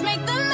Let's make the